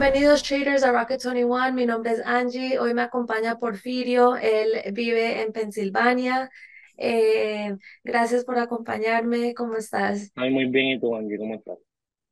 Bienvenidos traders a Rocket 21. Mi nombre es Angie. Hoy me acompaña Porfirio. Él vive en Pensilvania. Eh, gracias por acompañarme. ¿Cómo estás? Ay, muy bien. ¿Y tú, Angie? ¿Cómo estás?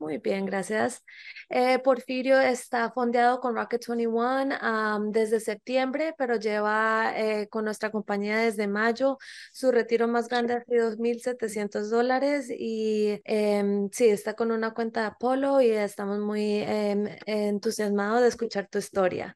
Muy bien, gracias. Eh, Porfirio está fondeado con Rocket 21 desde septiembre, pero lleva eh, con nuestra compañía desde mayo. Su retiro más grande ha sido 2.700 dólares y em, sí, está con una cuenta de Apolo y estamos muy em, entusiasmados de escuchar tu historia.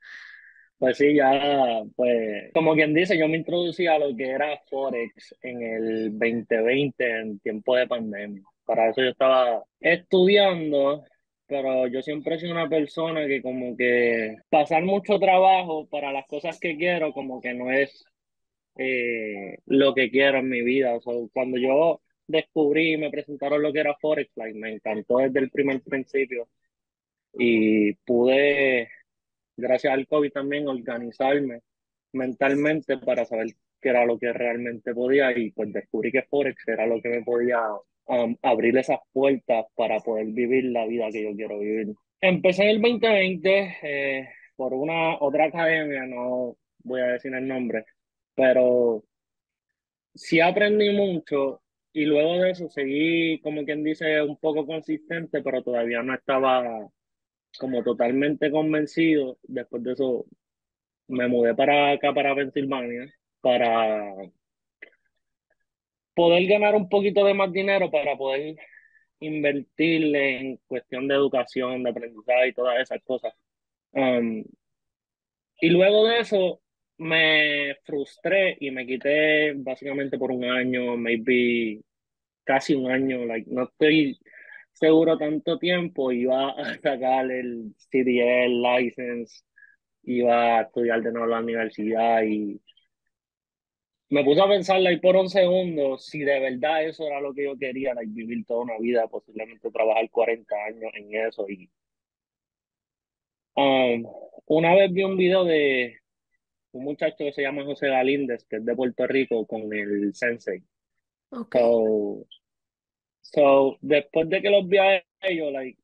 Pues sí, ya, pues, como quien dice, yo me introducí a lo que era Forex en el 2020, en tiempo de pandemia. Para eso yo estaba estudiando, pero yo siempre he sido una persona que como que pasar mucho trabajo para las cosas que quiero, como que no es eh, lo que quiero en mi vida. O sea, cuando yo descubrí y me presentaron lo que era Forex, me encantó desde el primer principio y pude, gracias al COVID también, organizarme mentalmente para saber qué era lo que realmente podía y pues descubrí que Forex era lo que me podía abrir esas puertas para poder vivir la vida que yo quiero vivir. Empecé en el 2020 eh, por una otra academia, no voy a decir el nombre, pero sí aprendí mucho y luego de eso seguí, como quien dice, un poco consistente, pero todavía no estaba como totalmente convencido. Después de eso me mudé para acá, para Pensilvania, para poder ganar un poquito de más dinero para poder invertirle en cuestión de educación, de aprendizaje y todas esas cosas. Um, y luego de eso me frustré y me quité básicamente por un año, maybe casi un año, like, no estoy seguro tanto tiempo, iba a sacar el CDL license, iba a estudiar de nuevo en la universidad y me puse a pensarla ahí por un segundo si de verdad eso era lo que yo quería, vivir toda una vida, posiblemente trabajar 40 años en eso. Y um, una vez vi un video de un muchacho que se llama José Galíndez, que es de Puerto Rico, con el Sensei. Okay. So, so, después de que los vi a ellos, like,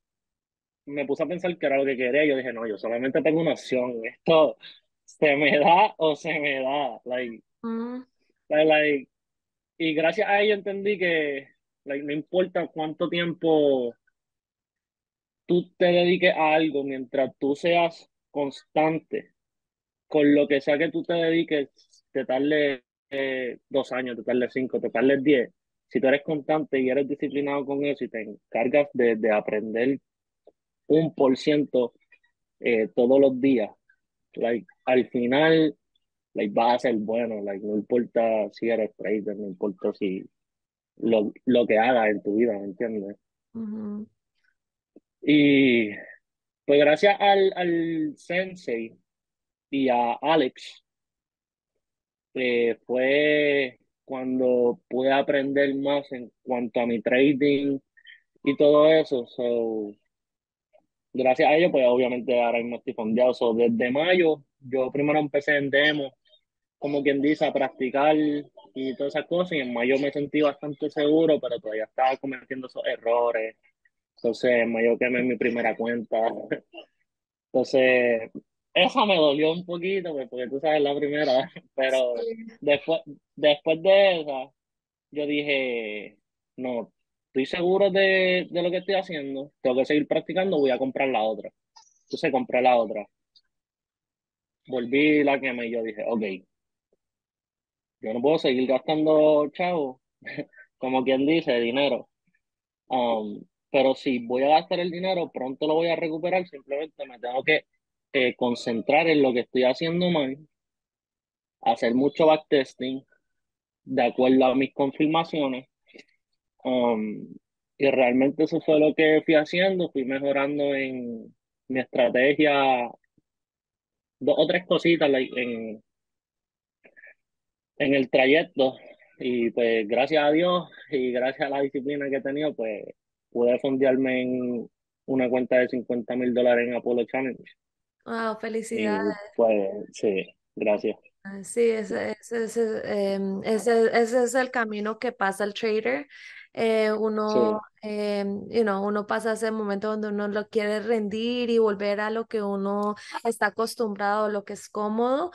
me puse a pensar que era lo que quería. Yo dije, no, yo solamente tengo una opción. Esto se me da o se me da. Like, Mm, Like, y gracias a ello entendí que like, no importa cuánto tiempo tú te dediques a algo, mientras tú seas constante con lo que sea que tú te dediques, te tarde eh, dos años, te tarde cinco, te tarde diez. Si tú eres constante y eres disciplinado con eso y te encargas de, de aprender un por ciento eh, todos los días, like, al final like, vas a ser bueno, like, no importa si eres trader, no importa si lo, lo que hagas en tu vida, ¿me entiendes? Y pues gracias al, al sensei y a Alex, eh, fue cuando pude aprender más en cuanto a mi trading y todo eso. So, gracias a ellos, pues obviamente ahora mismo estoy fondeado. So, desde mayo, yo primero empecé en demo, como quien dice, a practicar y todas esas cosas. Y en mayo me sentí bastante seguro, pero todavía estaba cometiendo esos errores. Entonces, en mayo quemé mi primera cuenta. Entonces, esa me dolió un poquito, pues, porque tú sabes la primera, pero Sí. después, después de esa, yo dije, no, estoy seguro de, de lo que estoy haciendo, tengo que seguir practicando, voy a comprar la otra. Entonces compré la otra. Volví la quemé y yo dije, ok, yo no puedo seguir gastando chavo, como quien dice, dinero. Um, pero si voy a gastar el dinero, pronto lo voy a recuperar, simplemente me tengo que eh, concentrar en lo que estoy haciendo mal, hacer mucho backtesting de acuerdo a mis confirmaciones. Um, y realmente eso fue lo que fui haciendo, fui mejorando en mi estrategia, dos o tres cositas en, en el trayecto. Y pues gracias a Dios y gracias a la disciplina que he tenido, pues pude fondearme en una cuenta de 50 mil dólares en Apollo Challenge. Wow, Y felicidades. pues sí, gracias. Ah, Sí, ese, ese, ese, em, ese, ese es el camino que pasa el trader. eh, Sí, uno, eh, you know, uno pasa ese momento donde uno lo quiere rendir y volver a lo que uno está acostumbrado, lo que es cómodo,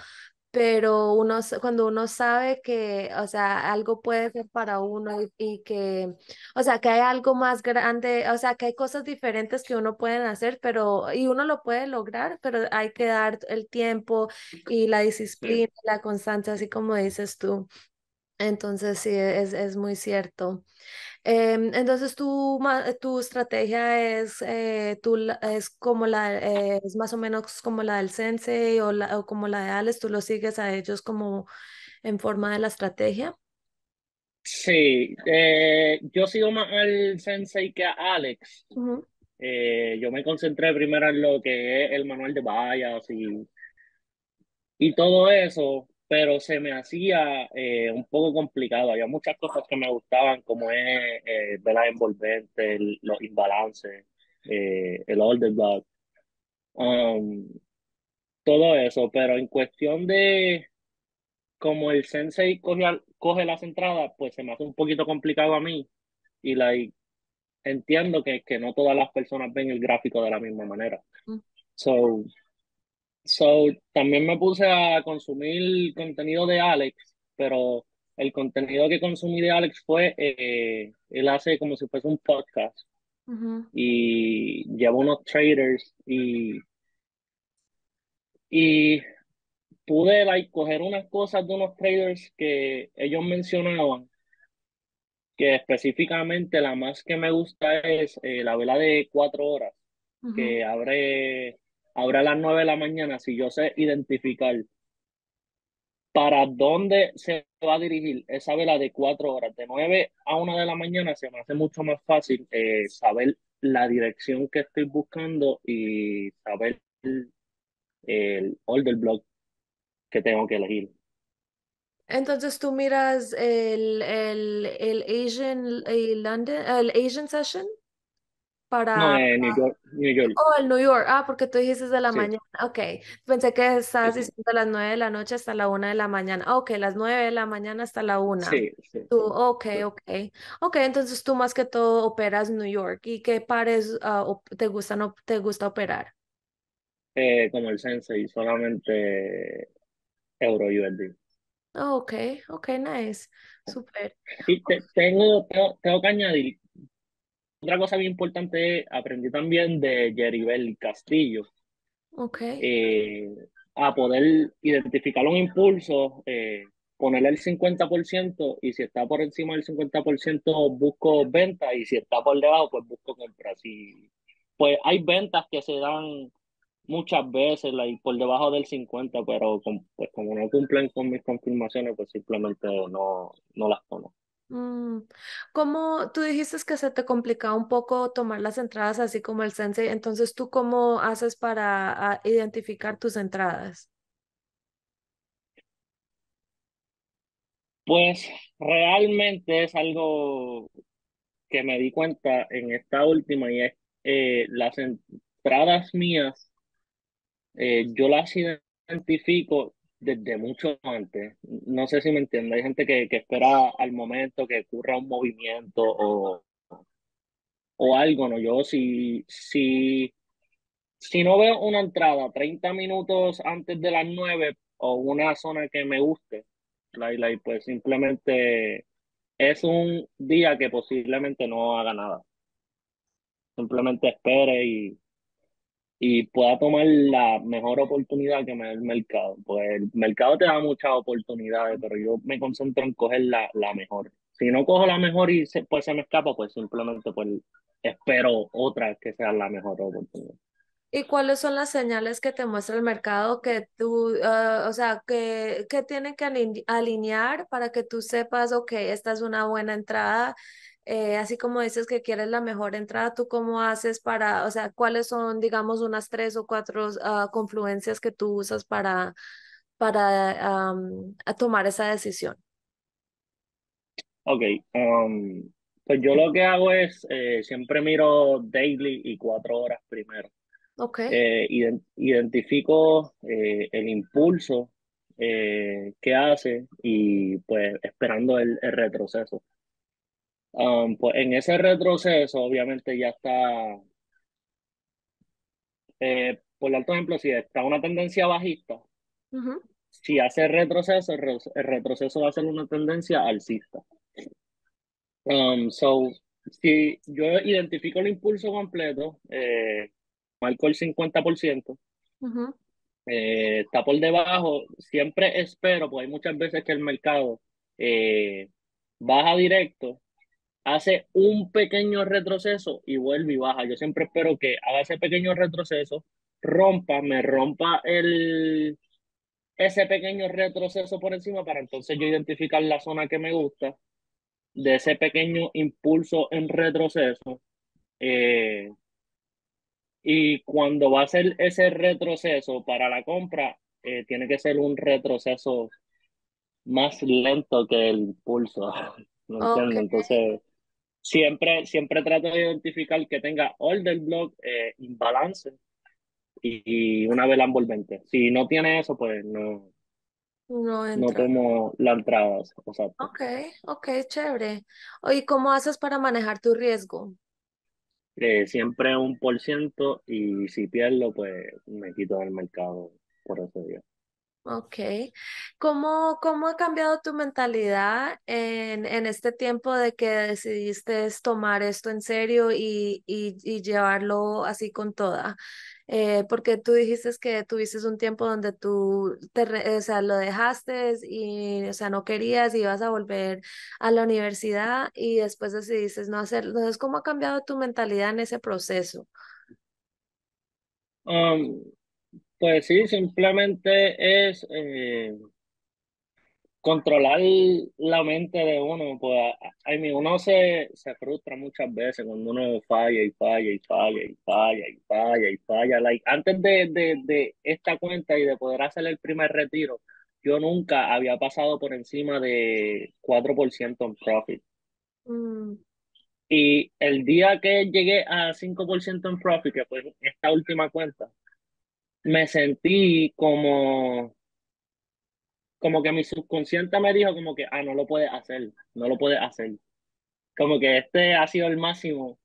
pero uno, cuando uno sabe que, o sea, algo puede ser para uno y, y que, o sea, que hay algo más grande, o sea, que hay cosas diferentes que uno puede hacer, pero, y uno lo puede lograr, pero hay que dar el tiempo y la disciplina, la constancia, así como dices tú. Entonces, sí, es, es muy cierto. Em, entonces, tu, tu estrategia es, eh, tú, es como la, eh, es más o menos como la del Sensei o, la, o como la de Alex, tú lo sigues a ellos como en forma de la estrategia. Sí, eh, yo sigo más al Sensei que a Alex. Ujú, Eh, yo me concentré primero en lo que es el manual de vallas y, y todo eso, pero se me hacía eh, un poco complicado. Había muchas cosas que me gustaban, como es eh, el- los imbalances, eh, el order block, um, todo eso, pero en cuestión de como el sensei coge, al- coge las entradas, pues se me hace un poquito complicado a mí y like, entiendo que, que no todas las personas ven el gráfico de la misma manera. ujú, So, So, también me puse a consumir contenido de Alex, pero el contenido que consumí de Alex fue, eh, él hace como si fuese un podcast. Y lleva unos traders y, y pude like, coger unas cosas de unos traders que ellos mencionaban, que específicamente la más que me gusta es eh, la vela de cuatro horas, que abre, abre a las nueve de la mañana, si yo sé identificar para dónde se va a dirigir esa vela de cuatro horas, de nueve a una de la mañana, se me hace mucho más fácil eh, saber la dirección que estoy buscando y saber el, el order block que tengo que elegir. Entonces tú miras el, el, el Asian, London, el Asian Session No, para eh, New York, New York, Oh, el New York. Ah, porque tú dijiste de la sí, mañana. Ok. Pensé que estabas sí, diciendo de las nueve de la noche hasta la una de la mañana. Ah, Ok, las nueve de la mañana hasta la una. sí, sí, Tú, ok, ok. Ok, entonces tú más que todo operas New York. ¿Y qué pares op- te gustan, op- te gusta operar? Eh, como el Sensei, solamente Euro USD. Ah, ok, ok, nice. Súper. Y te- tengo, tengo, tengo que añadir, otra cosa bien importante, aprendí también de Jeribel Castillo Ok. eh, a poder identificar un impulso, eh, ponerle el 50% y si está por encima del 50% busco venta y si está por debajo pues busco compras. Y, pues hay ventas que se dan muchas veces like, por debajo del 50%, pero pues, como no cumplen con mis confirmaciones pues simplemente no, no las tomo. Mm, ¿Cómo tú dijiste que se te complicaba un poco tomar las entradas así como el Sensei? Entonces, ¿tú cómo haces para ah, identificar tus entradas? Pues realmente es algo que me di cuenta en esta última y es eh, las entradas mías, eh, yo las identifico desde mucho antes. No sé si me entiende. Hay gente que, que espera al momento que ocurra un movimiento o, o algo, ¿no? Yo si, si, si no veo una entrada 30 minutos antes de las 9 o una zona que me guste, like, like, pues simplemente es un día que posiblemente no haga nada. Simplemente espere y, y pueda tomar la mejor oportunidad que me dé el mercado. Pues el mercado te da muchas oportunidades, pero yo me concentro en coger la, la mejor. Si no cojo la mejor y se, pues se me escapa, pues simplemente pues espero otra que sea la mejor oportunidad. ¿Y cuáles son las señales que te muestra el mercado que tú, ah, o sea, que, que tiene que aline- alinear para que tú sepas, ok, esta es una buena entrada? Eh, así como dices que quieres la mejor entrada, ¿tú cómo haces para, o sea, cuáles son, digamos, unas tres o cuatro ah, confluencias que tú usas para, para am, a tomar esa decisión? Ok, um, pues yo lo que hago es eh, siempre miro daily y cuatro horas primero. Ok. eh, iden- identifico eh, el impulso eh, que hace y pues esperando el, el retroceso. Um, pues en ese retroceso, obviamente ya está, eh, por alto ejemplo, si está una tendencia bajista, si hace retroceso, el, re- el retroceso va a ser una tendencia alcista. Um, so, si yo identifico el impulso completo, eh, marco el 50%, ujú, eh, está por debajo, siempre espero, porque hay muchas veces que el mercado eh, baja directo, hace un pequeño retroceso y vuelve y baja. Yo siempre espero que haga ese pequeño retroceso, rompa, me rompa el, ese pequeño retroceso por encima para entonces yo identificar la zona que me gusta de ese pequeño impulso en retroceso. eh, y cuando va a ser ese retroceso para la compra, eh, tiene que ser un retroceso más lento que el impulso. ¿Me Ok, entiendes? Entonces, siempre, siempre trato de identificar que tenga order block, eh, imbalance y, y una vela envolvente. Si no tiene eso, pues no, no no tomo la entrada. Exacto. Ok, ok, chévere. Oye, ¿cómo haces para manejar tu riesgo? Eh, siempre un por ciento y si pierdo, pues me quito del mercado por ese día. Ok. ¿Cómo, cómo ha cambiado tu mentalidad en, en este tiempo de que decidiste tomar esto en serio y, y, y llevarlo así con toda? Eh, porque tú dijiste que tuviste un tiempo donde tú te, o sea, lo dejaste y, o sea, no querías y ibas a volver a la universidad y después decidiste no hacerlo. Entonces, ¿cómo ha cambiado tu mentalidad en ese proceso? Pues sí, simplemente es eh, controlar la mente de uno. Pues, I mean, uno se, se frustra muchas veces cuando uno falla y falla y falla y falla y falla y falla. Like, antes de, de, de esta cuenta y de poder hacer el primer retiro, yo nunca había pasado por encima de 4% en profit. Mm, Y el día que llegué a 5% en profit, que fue esta última cuenta, me sentí como, como que mi subconsciente me dijo como que, ah, no lo puedes hacer, no lo puedes hacer. Como que este ha sido el máximo,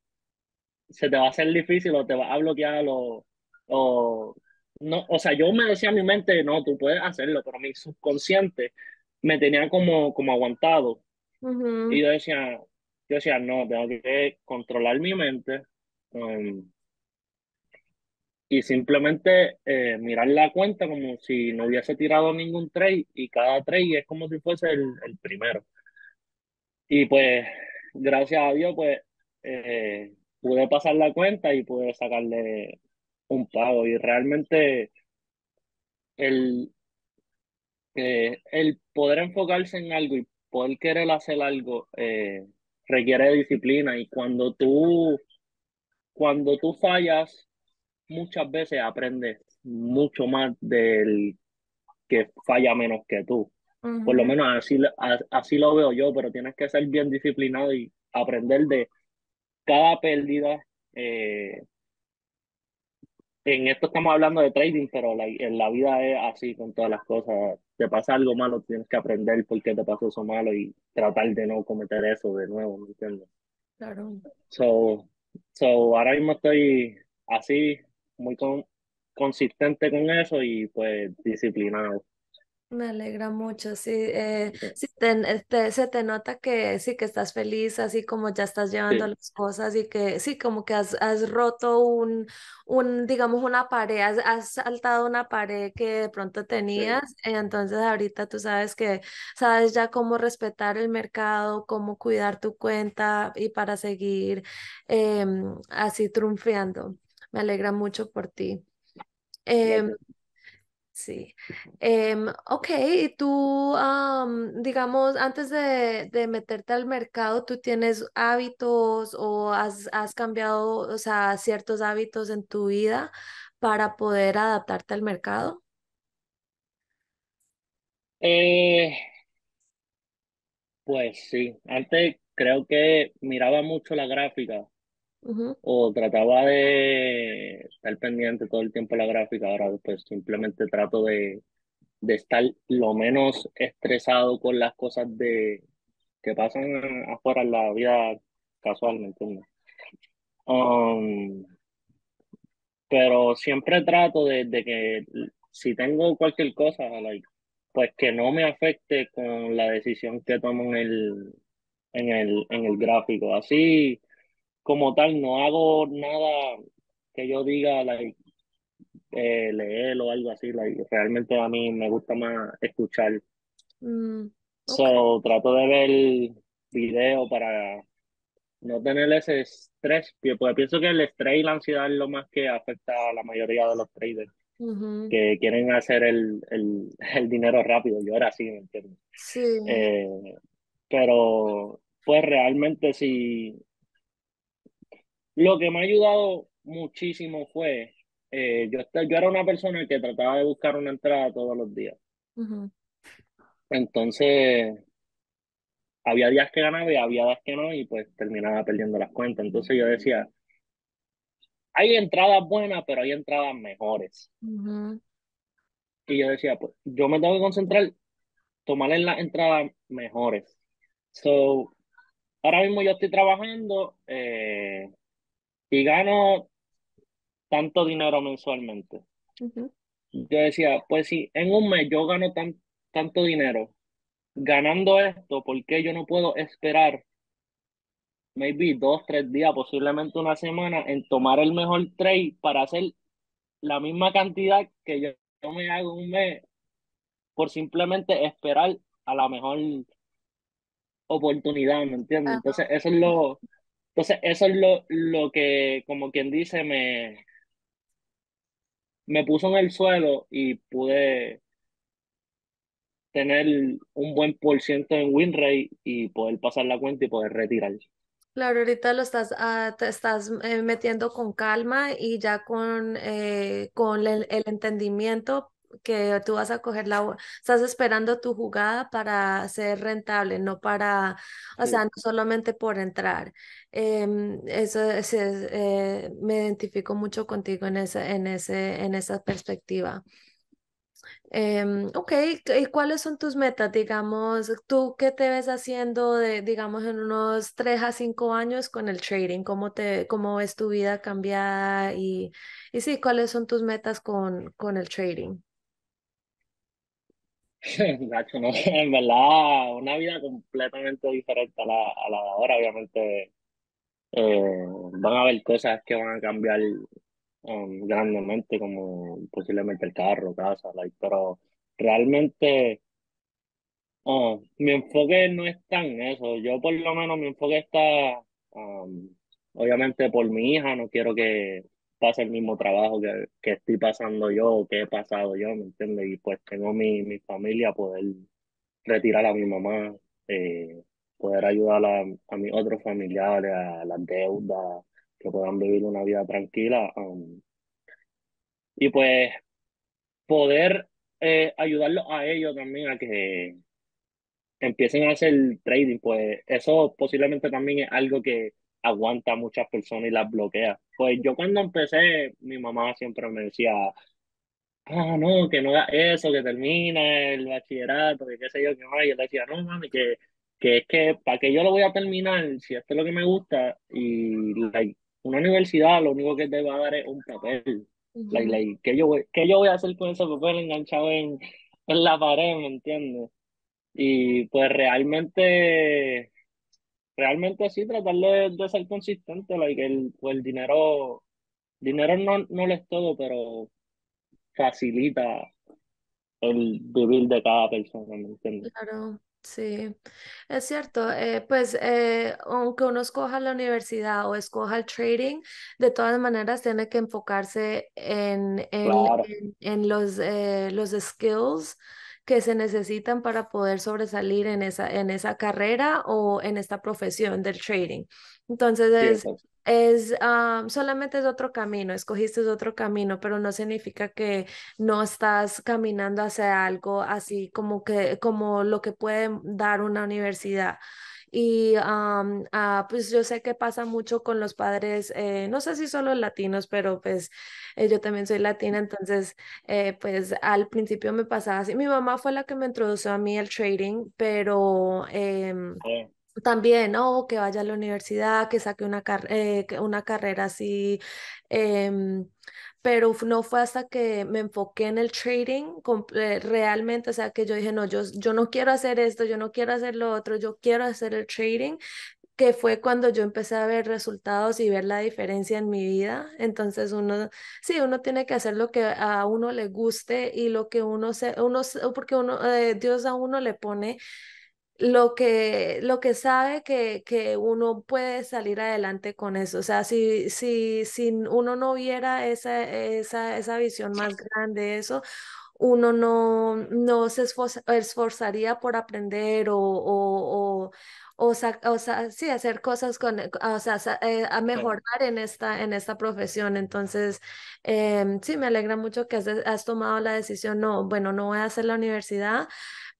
se te va a hacer difícil o te va a bloquear o, o no, o sea, yo me decía en mi mente, no, tú puedes hacerlo, pero mi subconsciente me tenía como, como aguantado. Y ujú, yo decía, yo decía, no, tengo que controlar mi mente. um, y simplemente eh, mirar la cuenta como si no hubiese tirado ningún trade y cada trade es como si fuese el, primero. Y pues, gracias a Dios, pues eh, pude pasar la cuenta y pude sacarle un pago. Y realmente el, eh, el poder enfocarse en algo y poder querer hacer algo requiere disciplina. Y cuando tú, cuando tú fallas, muchas veces aprendes mucho más del que falla menos que tú. Por lo menos así, así lo veo yo, pero tienes que ser bien disciplinado y aprender de cada pérdida. eh, en esto estamos hablando de trading, pero la- en la vida es así con todas las cosas. Te pasa algo malo, tienes que aprender por qué te pasó eso malo y tratar de no cometer eso de nuevo, ¿me entiendes? Claro. So, so ahora mismo estoy así, muy con- consistente con eso y pues disciplinado. Me alegra mucho, sí, eh, sí te- eh, te- se te nota que sí que estás feliz, así como ya estás llevando Sí, las cosas y que sí, como que has, has roto un, un, digamos, una pared, has, has saltado una pared que de pronto tenías, eh, entonces ahorita tú sabes que sabes ya cómo respetar el mercado, cómo cuidar tu cuenta y para seguir em, así triunfando. Me alegra mucho por ti. Em. Sí. Em, ok, y tú, am, digamos, antes de, de meterte al mercado, ¿tú tienes hábitos o has, has cambiado, o sea, ciertos hábitos en tu vida para poder adaptarte al mercado? Eh, pues sí, antes creo que miraba mucho la gráfica Ujú, o trataba de estar pendiente todo el tiempo de la gráfica, ahora pues simplemente trato de, de estar lo menos estresado con las cosas de, que pasan afuera en la vida casual, ¿me entiendes? Um, pero siempre trato de, de que si tengo cualquier cosa, like, pues que no me afecte con la decisión que tomo en el, en el, en el gráfico. Así como tal, no hago nada que yo diga, like, eh, leer o algo así. Like, realmente a mí me gusta más escuchar. Mm, ok. So, trato de ver video para no tener ese estrés, porque pienso que el estrés y la ansiedad es lo más que afecta a la mayoría de los traders que quieren hacer el, el, el dinero rápido. Yo era así, ¿me entiendes? Sí. Eh, pero, pues realmente sí, lo que me ha ayudado muchísimo fue, eh, yo, yo era una persona que trataba de buscar una entrada todos los días. Entonces, había días que ganaba y había días que no, y pues terminaba perdiendo las cuentas. Entonces yo decía, hay entradas buenas, pero hay entradas mejores. Y yo decía, pues yo me tengo que concentrar, tomar en las entradas mejores. So, ahora mismo yo estoy trabajando eh, y gano tanto dinero mensualmente. Yo decía, pues si en un mes yo gano tan, tanto dinero ganando esto, ¿por qué yo no puedo esperar maybe dos, tres días, posiblemente una semana en tomar el mejor trade para hacer la misma cantidad que yo, yo me hago un mes por simplemente esperar a la mejor oportunidad, ¿me entiendes? Entonces eso es lo, entonces eso es lo, lo que, como quien dice, me, me puso en el suelo y pude tener un buen por ciento en win rate y poder pasar la cuenta y poder retirar. Claro, ahorita lo estás, ah, te estás eh, metiendo con calma y ya con, eh, con el, el entendimiento que tú vas a coger la, estás esperando tu jugada para ser rentable, no para, o sea, no solamente por entrar. Em, eso es, es, eh, me identifico mucho contigo en ese, en ese, en esa perspectiva. Em, ok, ¿y cuáles son tus metas? Digamos, ¿tú qué te ves haciendo de, digamos, en unos 3 a 5 años con el trading? ¿Cómo te, cómo ves tu vida cambiada? Y, y sí, ¿cuáles son tus metas con, con el trading? Nacho, no, en verdad, una vida completamente diferente a la, a la de ahora, obviamente. eh, van a haber cosas que van a cambiar um, grandemente, como posiblemente el carro, casa, like, pero realmente oh, mi enfoque no está en eso. Yo por lo menos mi enfoque está, obviamente por mi hija, no quiero que pase el mismo trabajo que, que estoy pasando yo o que he pasado yo, ¿me entiendes? Y pues tengo mi, mi familia, poder retirar a mi mamá, eh, poder ayudar a, a mis otros familiares, a las deudas, que puedan vivir una vida tranquila. um, y pues poder eh, ayudarlos a ellos también a que empiecen a hacer trading, pues eso posiblemente también es algo que aguanta a muchas personas y las bloquea. Pues yo cuando empecé, mi mamá siempre me decía, ah, no, que no hagas eso, que termine el bachillerato, que qué sé yo, que más. Y yo le decía, no, mami, que, que es que, ¿para qué yo lo voy a terminar si esto es lo que me gusta? Y like, una universidad lo único que te va a dar es un papel. Like, Ujú, like, ¿qué yo voy, qué yo voy a hacer con ese papel enganchado en, en la pared, ¿me entiendes? Y pues realmente, realmente sí, tratar de, de ser consistente, like, el, pues el dinero, dinero no, no lo es todo, pero facilita el vivir de cada persona, ¿me entiendes? Claro, sí, es cierto. eh, pues eh, aunque uno escoja la universidad o escoja el trading, de todas maneras tiene que enfocarse en, en, Claro, en, en los, eh, los skills que se necesitan para poder sobresalir en esa, en esa carrera o en esta profesión del trading. Entonces sí, es, es ah, solamente es otro camino, escogiste otro camino, pero no significa que no estás caminando hacia algo así como que como lo que puede dar una universidad. Y am, ah, pues yo sé que pasa mucho con los padres, eh, no sé si solo latinos, pero pues eh, yo también soy latina, entonces eh, pues al principio me pasaba así. Mi mamá fue la que me introdujo a mí el trading, pero em, Sí, también, o que vaya a la universidad, que saque una, car- eh, una carrera así, em, pero no fue hasta que me enfoqué en el trading eh, realmente, o sea, que yo dije, no, yo, yo no quiero hacer esto, yo no quiero hacer lo otro, yo quiero hacer el trading, que fue cuando yo empecé a ver resultados y ver la diferencia en mi vida. Entonces uno, sí, uno tiene que hacer lo que a uno le guste y lo que uno se, uno, porque uno, eh, Dios a uno le pone lo que, lo que sabe que, que uno puede salir adelante con eso. O sea, si, si, si uno no viera esa, esa, esa visión más grande, eso, uno no, no se esforza- esforzaría por aprender o, o, o, o, sa- o sa- sí, hacer cosas con, o sea, eh, a mejorar en esta, en esta profesión. Entonces, em, sí, me alegra mucho que has, has tomado la decisión, no, bueno, no voy a hacer la universidad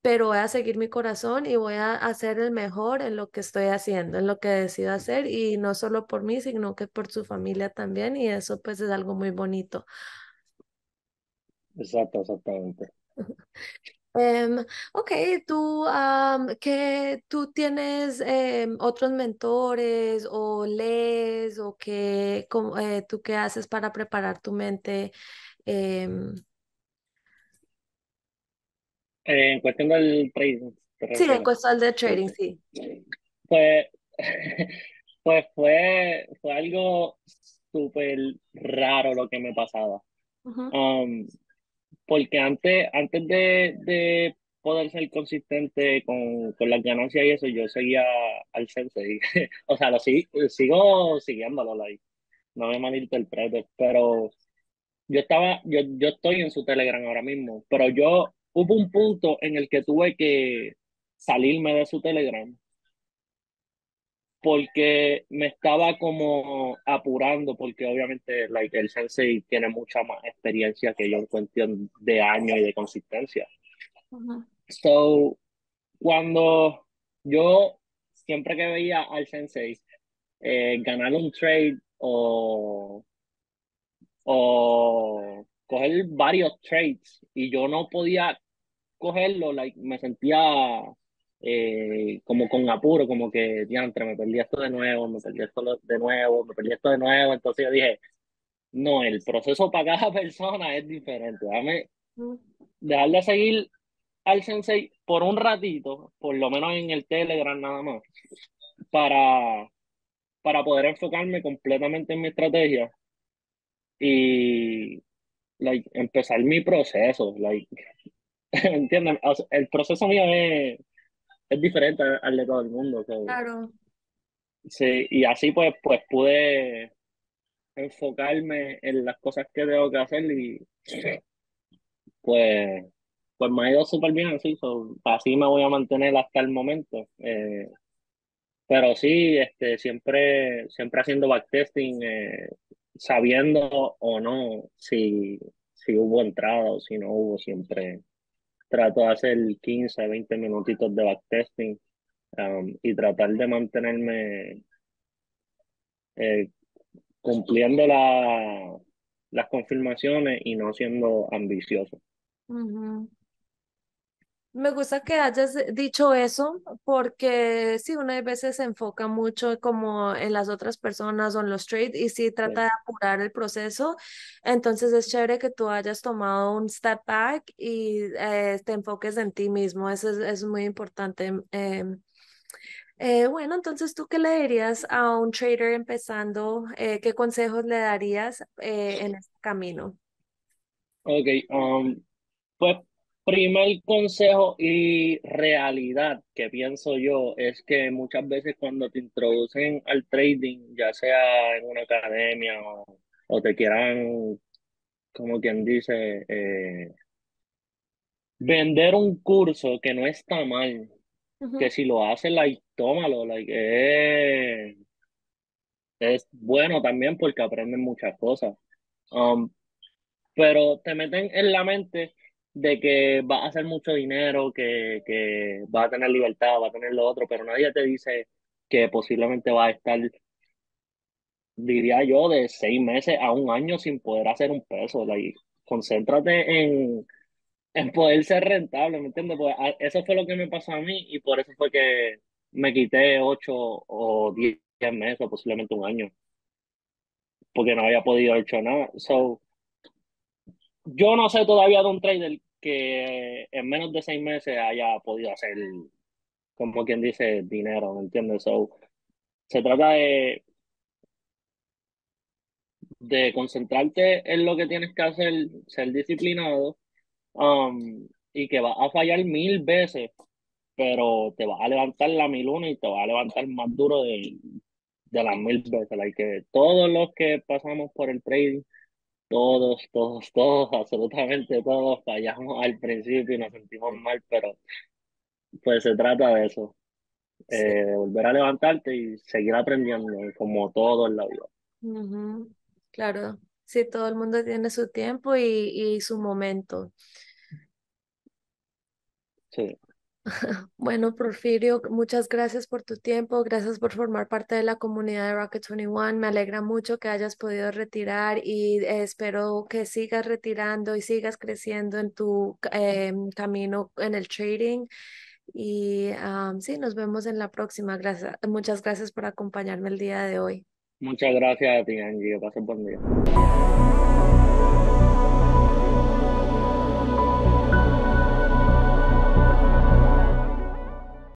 pero voy a seguir mi corazón y voy a hacer el mejor en lo que estoy haciendo, en lo que decido hacer y no solo por mí, sino que por su familia también y eso pues es algo muy bonito. Exacto, exactamente. Em, ok, tú, am, ¿qué, tú tienes em, otros mentores o lees o qué, cómo- eh, tú qué haces para preparar tu mente? Eh, en cuestión del trading, ¿te sí, en cuestión de trading, sí. Pues, pues fue, fue algo súper raro lo que me pasaba. Um, porque antes, antes de, de poder ser consistente con, con las ganancias y eso, yo seguía al Sensei. O sea, lo sig- sigo siguiéndolo, like, no me malinterpretes, pero yo estaba, yo, yo estoy en su Telegram ahora mismo, pero yo hubo un punto en el que tuve que salirme de su Telegram porque me estaba como apurando, porque obviamente like, el Sensei tiene mucha más experiencia que yo en cuestión de años y de consistencia. ujú, So, cuando yo siempre que veía al Sensei eh, ganar un trade o, o coger varios trades y yo no podía cogerlo, like, me sentía eh, como con apuro, como que, diantre, me perdí esto de nuevo, me perdí esto de nuevo, me perdí esto de nuevo. Entonces yo dije, no, el proceso para cada persona es diferente. Déjame ujú, dejar de seguir al sensei por un ratito, por lo menos en el Telegram nada más, para, para poder enfocarme completamente en mi estrategia y like, empezar mi proceso. Like, ¿entiendes? O sea, el proceso mío es es diferente al de todo el mundo. Claro. sí, y así pues, pues pude enfocarme en las cosas que tengo que hacer y pues, pues me ha ido súper bien así. so, así me voy a mantener hasta el momento. Eh, pero sí, este, siempre, siempre haciendo backtesting, eh, sabiendo o no si, si hubo entrada o si no hubo, siempre trato de hacer 15 20 minutitos de backtesting um, y tratar de mantenerme eh, cumpliendo la, las confirmaciones y no siendo ambicioso. Me gusta que hayas dicho eso porque sí, una veces se enfoca mucho como en las otras personas o en los trades y sí trata de apurar el proceso. Entonces es chévere que tú hayas tomado un step back y eh, te enfoques en ti mismo. Eso es, es muy importante. Em, eh, bueno, entonces ¿tú qué le dirías a un trader empezando? Eh, ¿qué consejos le darías eh, en este camino? Ok, um, pues primer consejo y realidad que pienso yo es que muchas veces cuando te introducen al trading, ya sea en una academia o, o te quieran, como quien dice, eh, vender un curso que no está mal, que si lo haces, like, tómalo, like, eh, es bueno también porque aprenden muchas cosas. Um, pero te meten en la mente de que vas a hacer mucho dinero, que, que vas a tener libertad, vas a tener lo otro, pero nadie te dice que posiblemente vas a estar, diría yo, de seis meses a un año sin poder hacer un peso. Like, concéntrate en, en poder ser rentable, ¿me entiendes? Pues a- eso fue lo que me pasó a mí y por eso fue que me quité ocho o diez meses, posiblemente un año, porque no había podido hecho nada. So, yo no sé todavía de un trader que en menos de seis meses haya podido hacer, como quien dice, dinero, ¿me entiendes? So, se trata de, de concentrarte en lo que tienes que hacer, ser disciplinado, um, y que vas a fallar mil veces, pero te vas a levantar la mil una y te vas a levantar más duro de, de las mil veces. Like todos los que pasamos por el trading, todos, todos, todos, absolutamente todos fallamos al principio y nos sentimos mal, pero pues se trata de eso. Eh, volver a levantarte y seguir aprendiendo, como todo en la vida. Claro, sí, todo el mundo tiene su tiempo y, y su momento. Sí. Bueno, Porfirio, muchas gracias por tu tiempo, gracias por formar parte de la comunidad de Rocket 21. Me alegra mucho que hayas podido retirar y espero que sigas retirando y sigas creciendo en tu em, camino en el trading. Y sí, nos vemos en la próxima. Gracias, muchas gracias por acompañarme el día de hoy. Muchas gracias a ti, Angie. Que pases buen día.